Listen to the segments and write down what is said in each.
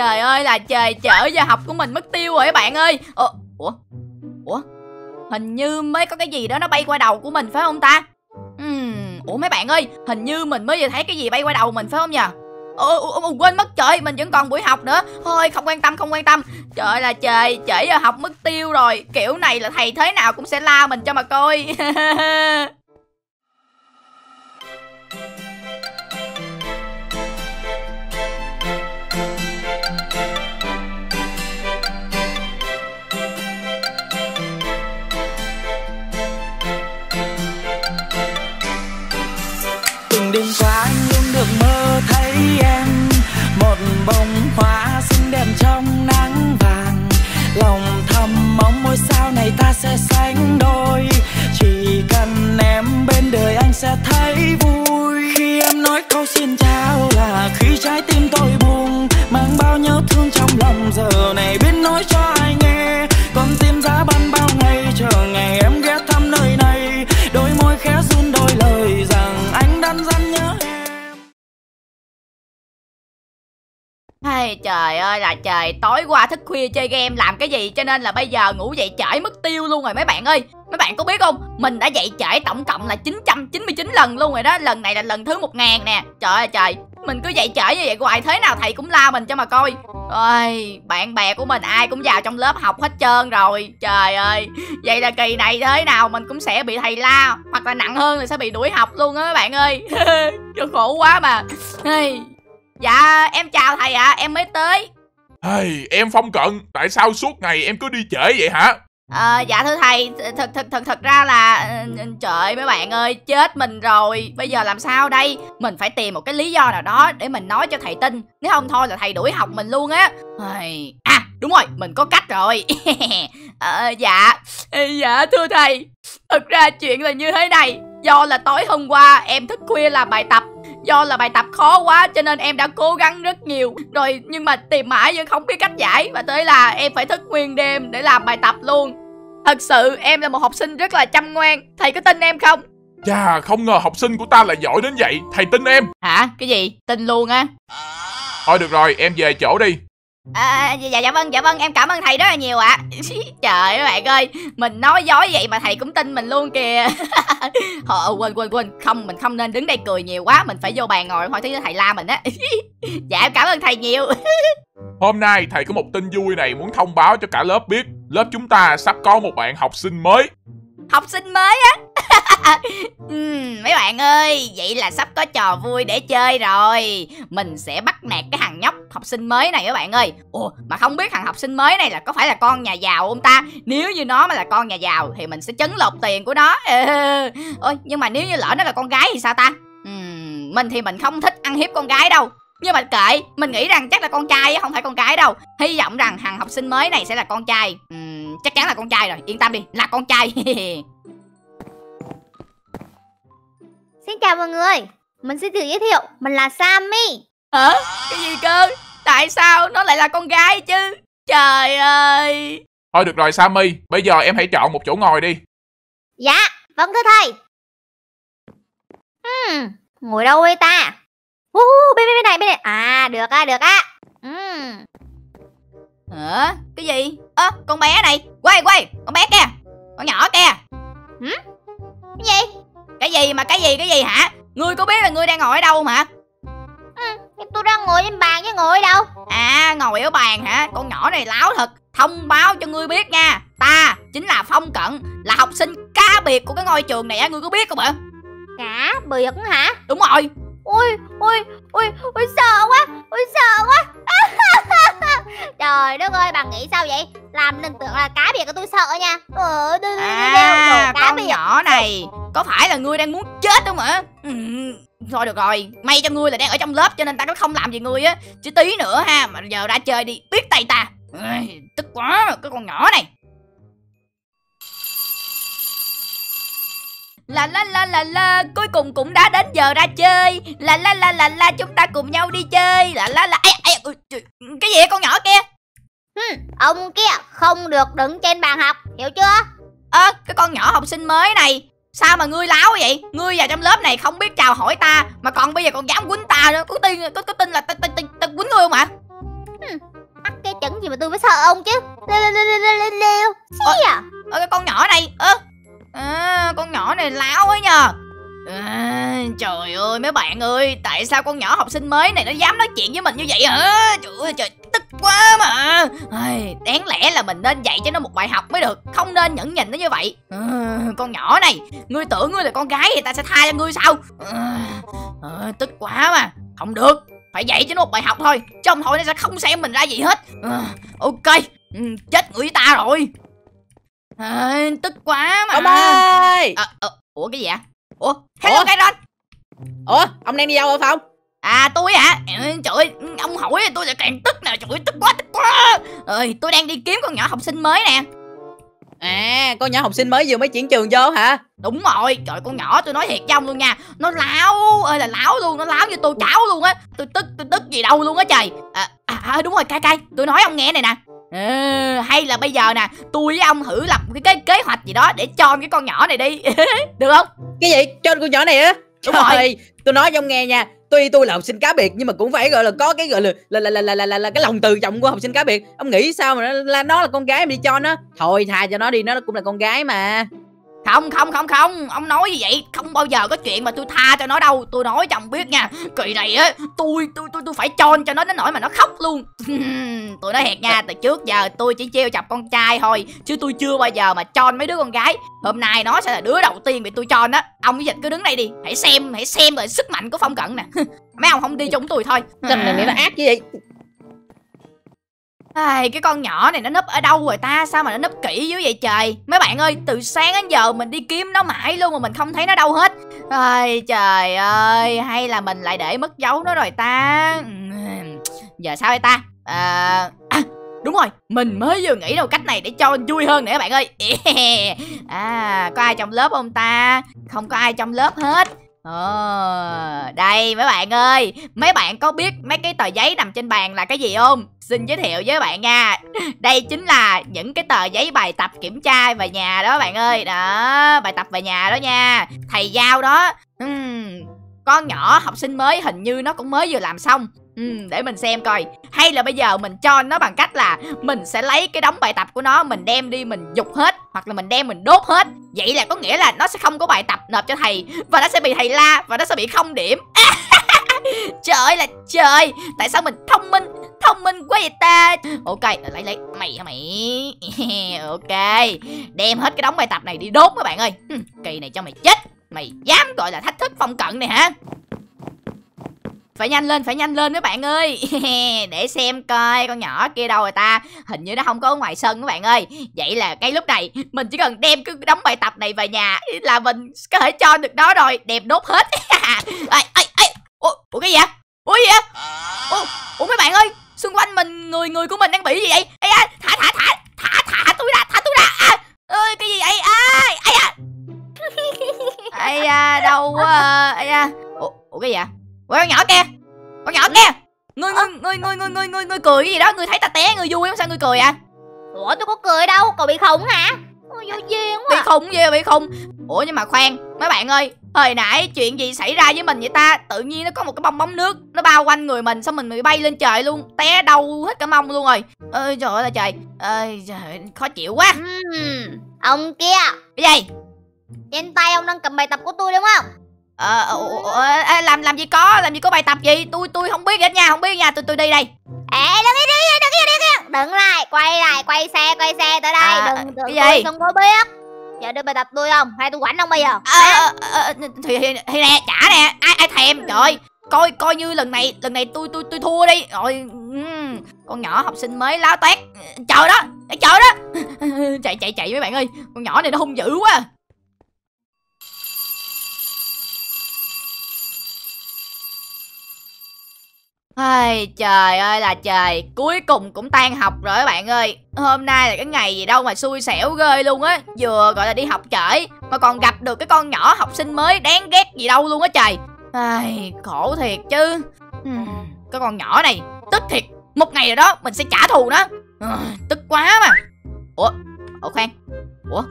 trời ơi là trời chở giờ học của mình mất tiêu rồi các bạn ơi. Ủa Ủa Ủa? Hình như mới có cái gì đó nó bay qua đầu của mình phải không ta? Uhm, Ủa mấy bạn ơi Hình như mình mới vừa thấy cái gì bay qua đầu mình phải không nhỉ Ồ, ồ, ồ, quên mất trời mình vẫn còn buổi học nữa. Thôi không quan tâm không quan tâm. Trời ơi là trời trễ giờ học mất tiêu rồi. Kiểu này là thầy thế nào cũng sẽ la mình cho mà coi. thấy vui khi em nói câu xin chào là khi trái tim tôi buông, mang bao nhớ thương trong lòng. Giờ này biết nói cho ai nghe, con tim giá băng bao ngày, chờ ngày em ghé thăm nơi này. Đôi môi khẽ run đôi lời rằng anh đang dằn nhớ em. Hay trời ơi là trời, Tối qua thức khuya chơi game làm cái gì Cho nên là bây giờ ngủ dậy trễ mất tiêu luôn rồi mấy bạn ơi. Mấy bạn có biết không? Mình đã dậy trễ tổng cộng là 999 lần luôn rồi đó. Lần này là lần thứ 1000 nè. Trời ơi trời. Mình cứ dậy trễ như vậy hoài Thế nào thầy cũng la mình cho mà coi. Ôi, bạn bè của mình ai cũng vào trong lớp học hết trơn rồi. Trời ơi. Vậy là kỳ này thế nào mình cũng sẽ bị thầy la Hoặc là nặng hơn là sẽ bị đuổi học luôn á mấy bạn ơi. Cho khổ quá mà. Hey. Dạ em chào thầy ạ. Em mới tới. Hey, em Phong Cận, tại sao suốt ngày em cứ đi trễ vậy hả? À, Dạ thưa thầy thật thật thật thật ra là ừ, Trời mấy bạn ơi chết mình rồi. Bây giờ làm sao đây? Mình phải tìm một cái lý do nào đó để mình nói cho thầy tin. Nếu không thôi là thầy đuổi học mình luôn á. À đúng rồi mình có cách rồi. À, Dạ Dạ thưa thầy. Thật ra chuyện là như thế này. Do là tối hôm qua em thức khuya làm bài tập. Do là bài tập khó quá cho nên em đã cố gắng rất nhiều. Rồi nhưng mà tìm mãi vẫn không biết cách giải. Và tới là em phải thức nguyên đêm để làm bài tập luôn. Thật sự em là một học sinh rất là chăm ngoan Thầy có tin em không? Chà, không ngờ học sinh của ta lại giỏi đến vậy, thầy tin em. Hả? Cái gì? Tin luôn á Thôi được rồi, em về chỗ đi. À, dạ, dạ vâng, dạ vâng, em cảm ơn thầy rất là nhiều ạ Trời ơi bạn ơi, mình nói dối vậy mà thầy cũng tin mình luôn kìa Ờ, quên, quên, quên, không, mình không nên đứng đây cười nhiều quá Mình phải vô bàn ngồi, thôi thấy thầy la mình á Dạ, em cảm ơn thầy nhiều Hôm nay thầy có một tin vui này muốn thông báo cho cả lớp biết. Lớp chúng ta sắp có một bạn học sinh mới. Học sinh mới á? Ừ, mấy bạn ơi Vậy là sắp có trò vui để chơi rồi. Mình sẽ bắt nạt cái thằng nhóc học sinh mới này các bạn ơi. Ồ mà không biết thằng học sinh mới này là có phải là con nhà giàu không ta? Nếu như nó mà là con nhà giàu Thì mình sẽ chấn lột tiền của nó. Ừ. Ôi nhưng mà nếu như lỡ nó là con gái thì sao ta? Ừ, Mình thì mình không thích ăn hiếp con gái đâu nhưng mà kệ, mình nghĩ rằng chắc là con trai không phải con gái đâu Hy vọng rằng thằng học sinh mới này sẽ là con trai Ừm, Chắc chắn là con trai rồi, yên tâm đi, là con trai Xin chào mọi người, mình xin tự giới thiệu, mình là Sammy. Hả? Cái gì cơ? Tại sao nó lại là con gái chứ? Trời ơi! Thôi được rồi Sammy, bây giờ em hãy chọn một chỗ ngồi đi. Dạ, vâng thưa thầy. Hmm, ngồi đâu đây ta? Uh, bên, bên bên này, bên này. À, được á, được á. Hmm. Hả? Cái gì? Ơ, con bé này! Quay, quay! Con bé kia! Con nhỏ kia! Cái gì? Cái gì mà cái gì cái gì hả? Ngươi có biết là ngươi đang ngồi ở đâu mà? Ừ, tôi đang ngồi trên bàn chứ ngồi ở đâu? À, ngồi ở bàn hả? Con nhỏ này láo thật Thông báo cho ngươi biết nha Ta chính là Phong Cận Là học sinh cá biệt của cái ngôi trường này á Ngươi có biết không ạ? Cả biệt hả? Đúng rồi Ui, ui, ui, ui sợ quá, ui sợ quá. Trời đất ơi, bà nghĩ sao vậy? Làm nên tưởng là cá biệt của tôi sợ nha. Ờ, đu, À, cá con biệt. nhỏ này Có phải là ngươi đang muốn chết không hả? Ừ, thôi được rồi May cho ngươi là đang ở trong lớp cho nên ta có không làm gì ngươi á Chứ tí nữa ha Mà giờ ra chơi đi Biết tay ta Ui, Tức quá cái con nhỏ này La la la la la Cuối cùng cũng đã đến giờ ra chơi La la la la la Chúng ta cùng nhau đi chơi La la la ui, trời, Cái gì vậy con nhỏ kia Hừm, ông kia không được đứng trên bàn học, hiểu chưa? Ơ cái con nhỏ học sinh mới này Sao mà ngươi láo vậy Ngươi vào trong lớp này không biết chào hỏi ta Mà còn bây giờ còn dám quýnh ta nữa Có tin, có, có tin là ta, ta, ta, ta quýnh ngươi không hả gì mà tôi phải sợ ông chứ leo leo leo leo leo leo leo xí à ơ cái con nhỏ này ơ à, Ờ, con nhỏ này láo ấy nhờ. À, trời ơi mấy bạn ơi tại sao con nhỏ học sinh mới này nó dám nói chuyện với mình như vậy hả? Trời ơi trời tức quá mà. Ai, đáng lẽ là mình nên dạy cho nó một bài học mới được không nên nhẫn nhịn nó như vậy. À, con nhỏ này ngươi tưởng ngươi là con gái thì ta sẽ tha cho ngươi sao? À, à, tức quá mà. Không được phải dạy cho nó một bài học thôi chứ không thôi nó sẽ không xem mình ra gì hết. À, ok ừ, chết người ta rồi à, tức quá mà. Ông ơi! À, à, ủa cái gì ạ ủa hello Ủa? cái Ron Ủa ông đang đi đâu hả Phong? À tôi hả? À, trời ơi ông hỏi tôi lại càng tức nè. Trời ơi tức quá tức quá. Ơi tôi đang đi kiếm con nhỏ học sinh mới nè. À con nhỏ học sinh mới vừa mới chuyển trường vô hả? Đúng rồi. Trời con nhỏ tôi nói thiệt với ông luôn nha. Nó láo ơi là láo luôn. Nó láo như tô cháo luôn á. Tôi tức tôi tức gì đâu luôn á trời. À, à, à đúng rồi cay cay tôi nói ông nghe này nè Ờ, hay là bây giờ nè tôi với ông thử lập cái kế, kế hoạch gì đó để cho cái con nhỏ này đi được không Cái gì cho con nhỏ này á Đúng rồi. Trời, tôi nói cho ông nghe nha Tuy tôi là học sinh cá biệt nhưng mà cũng phải gọi là có cái gọi là là là là là, là, là, là cái lòng từ trọng của học sinh cá biệt. Ông nghĩ sao mà nó là nó là con gái mà đi cho nó. Thôi tha cho nó đi, nó cũng là con gái mà. Không không không không. Ông nói như vậy không bao giờ có chuyện mà tôi tha cho nó đâu. Tôi nói cho ông biết nha. Kỳ này á tôi tôi tôi tôi phải cho cho nó đến nỗi mà nó khóc luôn. Tôi nói thiệt nha từ trước giờ tôi chỉ trêu chọc con trai thôi chứ tôi chưa bao giờ mà cho mấy đứa con gái. Hôm nay nó sẽ là đứa đầu tiên bị tôi cho đó ông với dịch cứ đứng đây đi. Hãy xem hãy xem rồi sức mạnh của phong cận nè. Mấy ông không đi chung tôi thôi. Tình này nó ác như vậy. Ai, cái con nhỏ này nó nấp ở đâu rồi ta? Sao mà nó nấp kỹ dữ vậy trời? Mấy bạn ơi từ sáng đến giờ mình đi kiếm nó mãi luôn Mà mình không thấy nó đâu hết. Ai, Trời ơi Hay là mình lại để mất dấu nó rồi ta? Giờ sao đây ta? À, à, Đúng rồi Mình mới vừa nghĩ đâu cách này để cho vui hơn nè các bạn ơi. À có ai trong lớp không ta? Không có ai trong lớp hết. Ờ, đây mấy bạn ơi Mấy bạn có biết mấy cái tờ giấy nằm trên bàn là cái gì không? Xin giới thiệu với bạn nha. Đây chính là những cái tờ giấy bài tập kiểm tra về nhà đó bạn ơi. Đó, bài tập về nhà đó nha. Thầy giao đó. Ừm, Con nhỏ học sinh mới hình như nó cũng mới vừa làm xong Ừ, để mình xem coi. Hay là bây giờ mình cho nó bằng cách là Mình sẽ lấy cái đống bài tập của nó Mình đem đi mình dục hết Hoặc là mình đem mình đốt hết. Vậy là có nghĩa là nó sẽ không có bài tập nộp cho thầy Và nó sẽ bị thầy la Và nó sẽ bị không điểm. Trời ơi là trời! Tại sao mình thông minh Thông minh quá vậy ta? Ok lấy lấy. Mày hả mày? Ok. Đem hết cái đống bài tập này đi đốt các bạn ơi. Kỳ này cho mày chết. Mày dám gọi là thách thức phong cận này hả? Phải nhanh lên phải nhanh lên các bạn ơi. Để xem coi con nhỏ kia đâu rồi ta. Hình như nó không có ở ngoài sân các bạn ơi. Vậy là cái lúc này mình chỉ cần đem cái đống bài tập này về nhà là mình có thể cho được nó rồi. Đem đốt hết. Ai ai ai ủa, ủa cái gì vậy? Ủa gì vậy? Ủa, ủa mấy bạn ơi xung quanh mình người người của mình đang bị gì vậy? Ây da thả thả thả thả thả tôi ra thả tôi ra. À, ơi cái gì vậy? Ai ai ai da đâu quá à, ai da. Ủa, ủa cái gì vậy Ôi con nhỏ kia. Con nhỏ kia. Ngươi ngươi ngươi ngươi ngươi ngươi ngươi ngươi cười cái gì đó? Ngươi thấy ta té ngươi vui không sao ngươi cười à Ủa tôi có cười đâu Cậu bị khủng hả? Ôi vô duyên quá Bị à. khủng gì bị khủng? Ủa nhưng mà khoan Mấy bạn ơi Hồi nãy chuyện gì xảy ra với mình vậy ta? Tự nhiên nó có một cái bong bóng nước Nó bao quanh người mình Xong mình bị bay lên trời luôn Té đau hết cả mông luôn rồi. Ơi trời ơi trời. Ơi trời khó chịu quá. Ông kia. Cái gì? Trên tay ông đang cầm bài tập của tôi đúng không? Ờ, ờ, làm làm gì có làm gì có bài tập gì? Tôi tôi không biết hết nha không biết nha tôi tôi đi đây. Ê đừng đi đi đừng đi đừng đi. Đứng lại quay lại quay xe quay xe tới đây. À, đừng cái tôi không có biết. Giờ đưa bài tập tôi không? Hay tôi quảnh ông bây giờ. Ờ, ờ, ờ, thì, thì, thì nè trả nè ai ai thèm? Trời ơi coi coi như lần này lần này tôi tôi tôi thua đi. Rồi ừm, con nhỏ học sinh mới láo toét. Chờ đó chờ đó. Chạy chạy chạy mấy bạn ơi con nhỏ này nó hung dữ quá Ai, trời ơi là trời Cuối cùng cũng tan học rồi các bạn ơi. Hôm nay là cái ngày gì đâu mà xui xẻo ghê luôn á. Vừa gọi là đi học trễ Mà còn gặp được cái con nhỏ học sinh mới đáng ghét gì đâu luôn á trời. Ai, khổ thiệt chứ. Ừm, Cái con nhỏ này Tức thiệt Một ngày rồi đó mình sẽ trả thù nó. À, Tức quá mà. Ủa, Ủa khoan. Ủa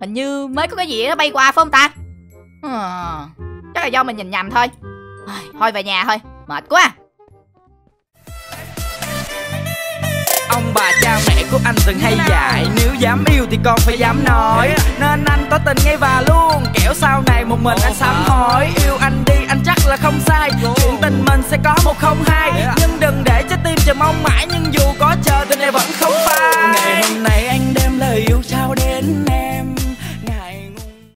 Hình như mới có cái gì nó bay qua phải không ta? À, Chắc là do mình nhìn nhầm thôi. Thôi về nhà thôi Mệt quá ông bà cha mẹ của anh từng hay dạy. Nếu dám yêu thì con phải dám nói. Nên anh tỏ tình ngay và luôn. Kẻo sau này một mình anh sám hối. Yêu anh đi, anh chắc là không sai. Chuyện tình mình sẽ có một không hai. Nhưng đừng để trái tim chờ mong mãi. Nhưng dù có chờ tình này vẫn không phai.